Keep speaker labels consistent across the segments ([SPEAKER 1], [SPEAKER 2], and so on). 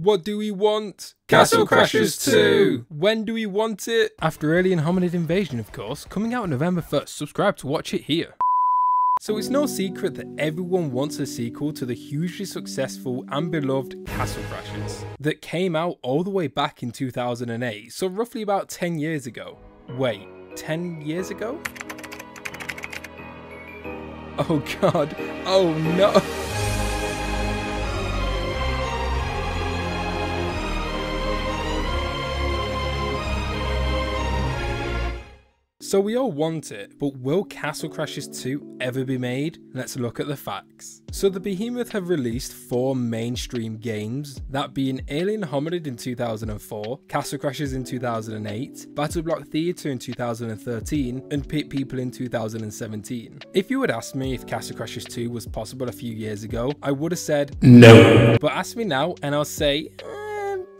[SPEAKER 1] What do we want?
[SPEAKER 2] Castle Crashers 2!
[SPEAKER 1] When do we want it? After Alien Hominid Invasion, of course, coming out November 1st. Subscribe to watch it here. So it's no secret that everyone wants a sequel to the hugely successful and beloved Castle Crashers that came out all the way back in 2008, so roughly about 10 years ago. Wait, 10 years ago? Oh god, oh no! So we all want it, but will Castle Crashers 2 ever be made? Let's look at the facts. So the Behemoth have released four mainstream games, that being Alien Hominid in 2004, Castle Crashers in 2008, Battle Block Theatre in 2013, and Pit People in 2017. If you had asked me if Castle Crashers 2 was possible a few years ago, I would have said
[SPEAKER 2] no.
[SPEAKER 1] But ask me now and I'll say,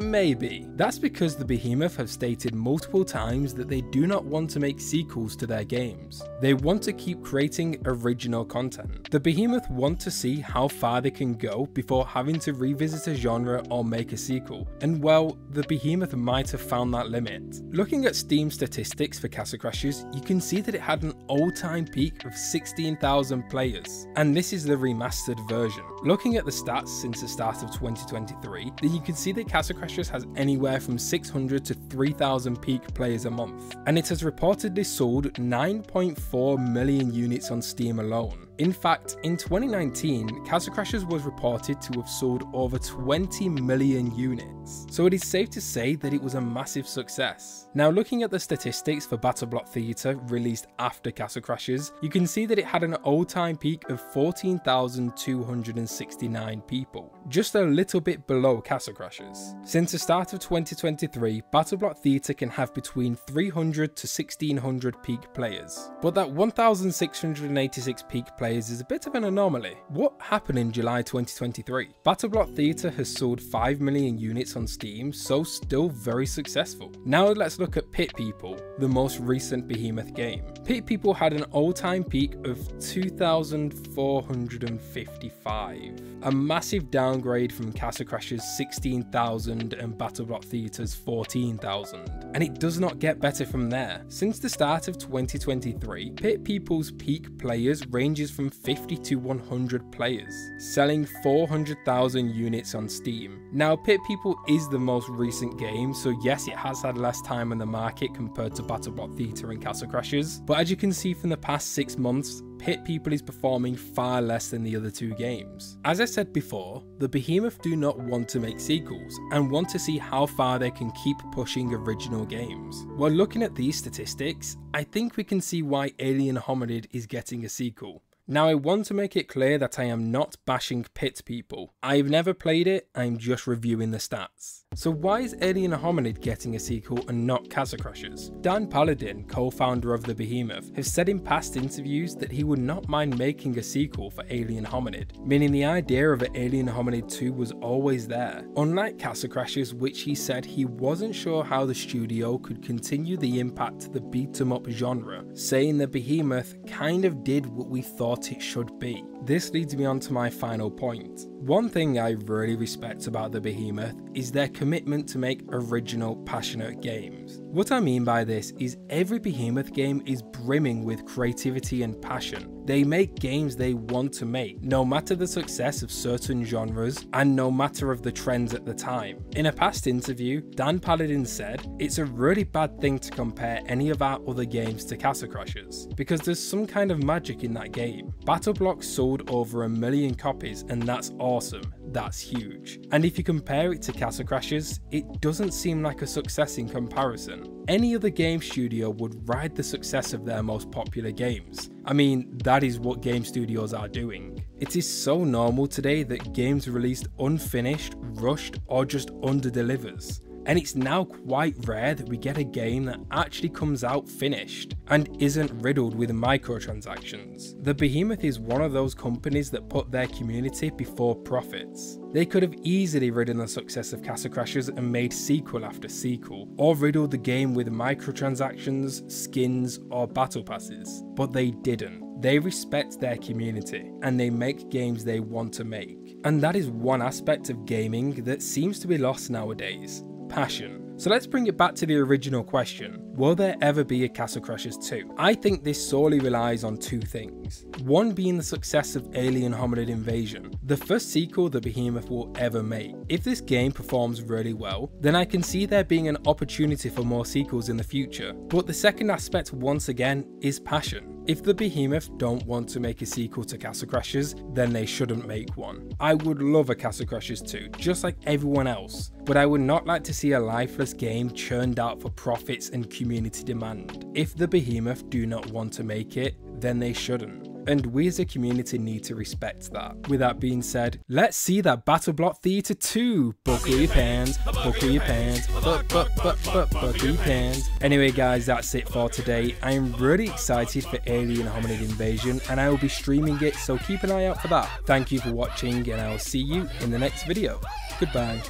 [SPEAKER 1] Maybe. That's because the Behemoth have stated multiple times that they do not want to make sequels to their games. They want to keep creating original content. The Behemoth want to see how far they can go before having to revisit a genre or make a sequel, and well, the Behemoth might have found that limit. Looking at Steam statistics for Castle Crashers, you can see that it had an all-time peak of 16,000 players, and this is the remastered version. Looking at the stats since the start of 2023, then you can see that Castle Crashers has anywhere from 600 to 3,000 peak players a month, and it has reportedly sold 9.4 million units on Steam alone. In fact, in 2019, Castle Crashers was reported to have sold over 20 million units, so it is safe to say that it was a massive success. Now looking at the statistics for Battle Block Theatre released after Castle Crashers, you can see that it had an all-time peak of 14,269 people, just a little bit below Castle Crashers. Since the start of 2023, Battle Block Theatre can have between 300 to 1600 peak players, but that 1686 peak players players is a bit of an anomaly. What happened in July 2023? BattleBlock Theatre has sold 5 million units on Steam, so still very successful. Now let's look at Pit People, the most recent Behemoth game. Pit People had an all-time peak of 2,455, a massive downgrade from Castle Crashers 16,000 and BattleBlock Theatre's 14,000, and it does not get better from there. Since the start of 2023, Pit People's peak players ranges from 50 to 100 players, selling 400,000 units on Steam. Now, Pit People is the most recent game, so yes, it has had less time on the market compared to BattleBlock Theatre and Castle Crashers, but as you can see from the past six months, Pit People is performing far less than the other two games. As I said before, the Behemoth do not want to make sequels and want to see how far they can keep pushing original games. While looking at these statistics, I think we can see why Alien Hominid is getting a sequel. Now I want to make it clear that I am not bashing Pit People. I've never played it, I'm just reviewing the stats. So why is Alien Hominid getting a sequel and not Castle Crashers? Dan Paladin, co-founder of the Behemoth, has said in past interviews that he would not mind making a sequel for Alien Hominid, meaning the idea of an Alien Hominid 2 was always there. Unlike Castle Crashers, which he said he wasn't sure how the studio could continue the impact to the beat 'em up genre, saying the Behemoth kind of did what we thought what it should be. This leads me on to my final point. One thing I really respect about the Behemoth is their commitment to make original, passionate games. What I mean by this is every Behemoth game is brimming with creativity and passion. They make games they want to make, no matter the success of certain genres and no matter of the trends at the time. In a past interview, Dan Paladin said, It's a really bad thing to compare any of our other games to Castle Crashers, because there's some kind of magic in that game. Battle Block sold over a million copies and that's awesome, that's huge. And if you compare it to Castle Crashers, it doesn't seem like a success in comparison. Any other game studio would ride the success of their most popular games. I mean, that is what game studios are doing. It is so normal today that games released unfinished, rushed, or just under-delivers and it's now quite rare that we get a game that actually comes out finished and isn't riddled with microtransactions. The Behemoth is one of those companies that put their community before profits. They could have easily ridden the success of Castle Crashers and made sequel after sequel, or riddled the game with microtransactions, skins, or battle passes, but they didn't. They respect their community and they make games they want to make. And that is one aspect of gaming that seems to be lost nowadays passion. So let's bring it back to the original question. Will there ever be a Castle Crashers 2? I think this solely relies on two things. One being the success of Alien Hominid Invasion, the first sequel the Behemoth will ever make. If this game performs really well, then I can see there being an opportunity for more sequels in the future. But the second aspect once again is passion. If the Behemoth don't want to make a sequel to Castle Crashers, then they shouldn't make one. I would love a Castle Crashers 2, just like everyone else, but I would not like to see a lifeless game churned out for profits and community demand. If the Behemoth do not want to make it, then they shouldn't and we as a community need to respect that. With that being said, let's see that BattleBlock Theatre 2. Buckle your pants, buckle your pants, but buckle your pants. Anyway guys, that's it for today. I am really excited for Alien Hominid Invasion and I will be streaming it, so keep an eye out for that. Thank you for watching and I will see you in the next video. Goodbye.